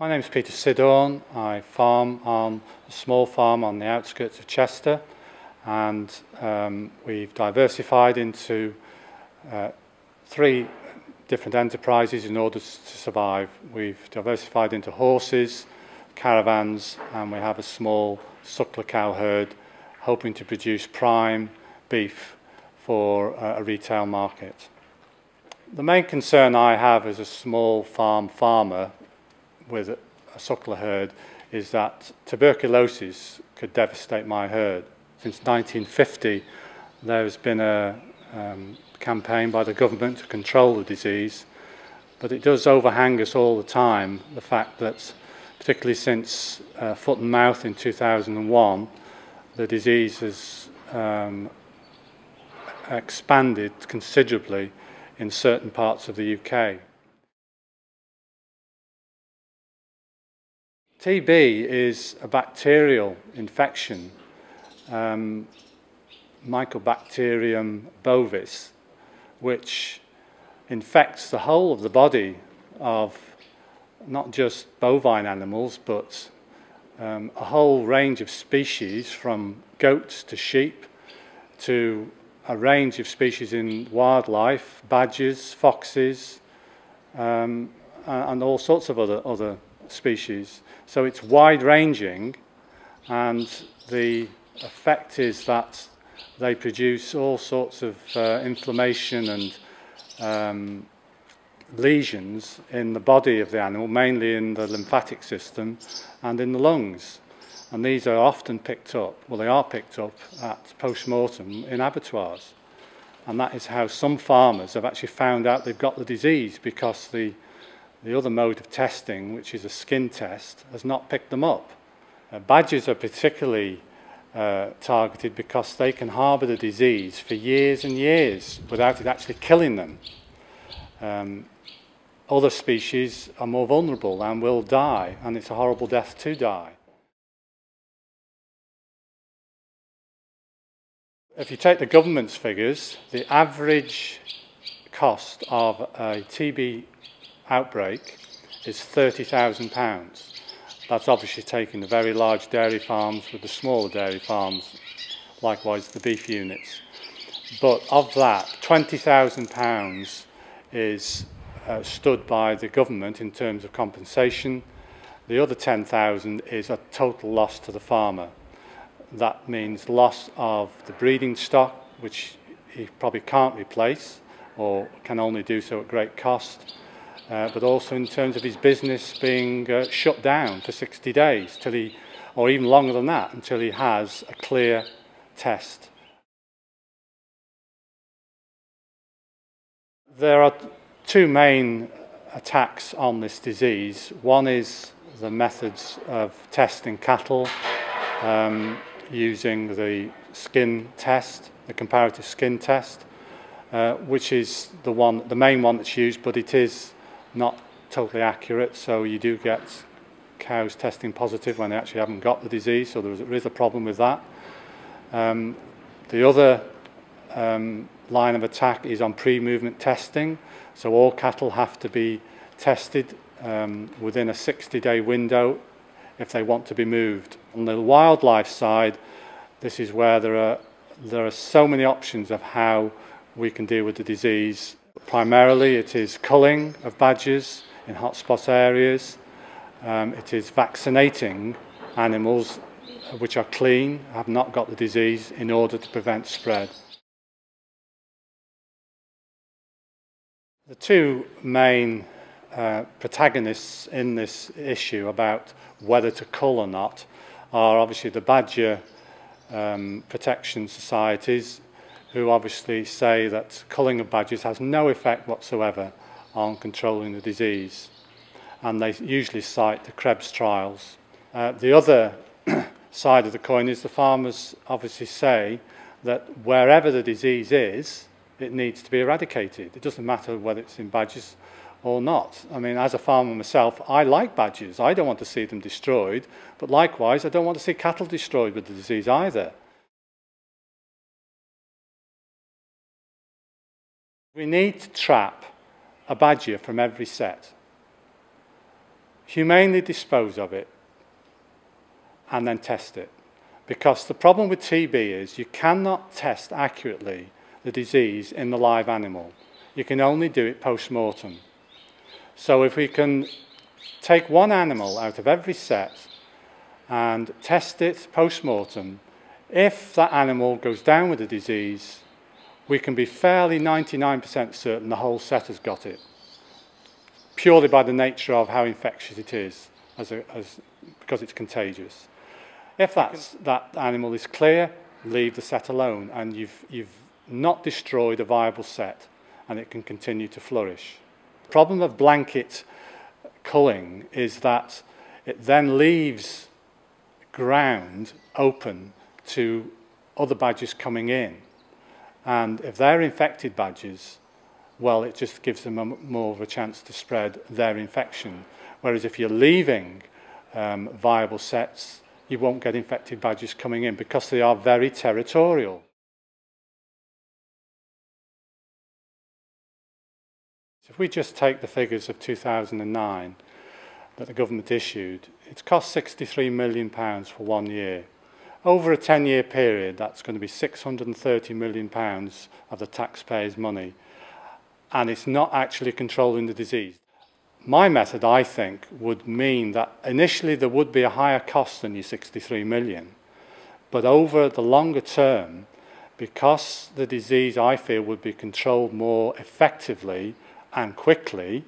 My name is Peter Sidorn. I farm on a small farm on the outskirts of Chester and um, we've diversified into uh, three different enterprises in order to survive. We've diversified into horses, caravans and we have a small suckler cow herd hoping to produce prime beef for uh, a retail market. The main concern I have as a small farm farmer with a suckler herd is that tuberculosis could devastate my herd. Since 1950, there's been a um, campaign by the government to control the disease, but it does overhang us all the time, the fact that particularly since uh, foot and mouth in 2001, the disease has um, expanded considerably in certain parts of the UK. TB is a bacterial infection, um, Mycobacterium bovis, which infects the whole of the body of not just bovine animals, but um, a whole range of species from goats to sheep to a range of species in wildlife, badgers, foxes, um, and all sorts of other, other species. So it's wide ranging, and the effect is that they produce all sorts of uh, inflammation and um, lesions in the body of the animal, mainly in the lymphatic system and in the lungs. And these are often picked up, well, they are picked up at post mortem in abattoirs. And that is how some farmers have actually found out they've got the disease because the the other mode of testing, which is a skin test, has not picked them up. Uh, badgers are particularly uh, targeted because they can harbour the disease for years and years without it actually killing them. Um, other species are more vulnerable and will die, and it's a horrible death to die. If you take the government's figures, the average cost of a TB outbreak is £30,000. That's obviously taking the very large dairy farms with the smaller dairy farms, likewise the beef units. But of that, £20,000 is uh, stood by the government in terms of compensation. The other 10,000 is a total loss to the farmer. That means loss of the breeding stock, which he probably can't replace or can only do so at great cost uh, but also in terms of his business being uh, shut down for 60 days till he, or even longer than that, until he has a clear test. There are two main attacks on this disease. One is the methods of testing cattle um, using the skin test, the comparative skin test, uh, which is the one, the main one that's used, but it is not totally accurate, so you do get cows testing positive when they actually haven't got the disease, so there is, there is a problem with that. Um, the other um, line of attack is on pre-movement testing, so all cattle have to be tested um, within a 60-day window if they want to be moved. On the wildlife side, this is where there are, there are so many options of how we can deal with the disease Primarily, it is culling of badgers in hotspot areas. Um, it is vaccinating animals which are clean, have not got the disease, in order to prevent spread. The two main uh, protagonists in this issue about whether to cull or not are obviously the badger um, protection societies who obviously say that culling of badgers has no effect whatsoever on controlling the disease. And they usually cite the Krebs trials. Uh, the other side of the coin is the farmers obviously say that wherever the disease is, it needs to be eradicated. It doesn't matter whether it's in badgers or not. I mean, as a farmer myself, I like badgers. I don't want to see them destroyed, but likewise, I don't want to see cattle destroyed with the disease either. We need to trap a badger from every sett. humanely dispose of it, and then test it. Because the problem with TB is you cannot test accurately the disease in the live animal. You can only do it post-mortem. So if we can take one animal out of every sett and test it post-mortem, if that animal goes down with the disease, we can be fairly 99% certain the whole sett has got it, purely by the nature of how infectious it is, as a, as, because it's contagious. If that's, that animal is clear, leave the sett alone, and you've, you've not destroyed a viable sett, and it can continue to flourish. The problem of blanket culling is that it then leaves ground open to other badgers coming in. And if they're infected badgers, well, it just gives them a, more of a chance to spread their infection. Whereas if you're leaving um, viable setts, you won't get infected badgers coming in because they are very territorial. If we just take the figures of 2009 that the government issued, it's cost 63 million pounds for one year. Over a 10-year period, that's going to be 630 million pounds of the taxpayers' money, and it's not actually controlling the disease. My method, I think, would mean that initially there would be a higher cost than your £63 million, but over the longer term, because the disease, I feel, would be controlled more effectively and quickly,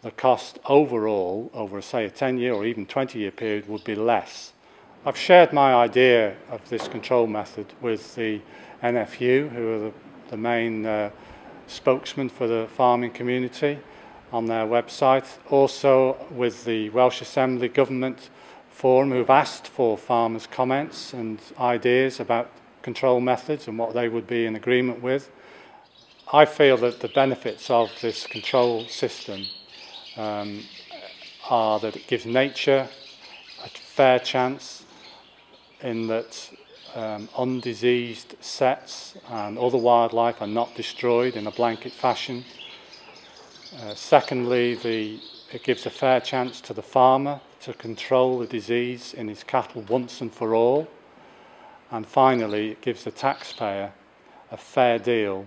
the cost overall over, say, a 10-year or even 20-year period would be less. I've shared my idea of this control method with the NFU, who are the, the main uh, spokesman for the farming community on their website, also with the Welsh Assembly Government Forum, who've asked for farmers' comments and ideas about control methods and what they would be in agreement with. I feel that the benefits of this control system um, are that it gives nature a fair chance in that um, undiseased setts and other wildlife are not destroyed in a blanket fashion. Uh, secondly, the, it gives a fair chance to the farmer to control the disease in his cattle once and for all. And finally, it gives the taxpayer a fair deal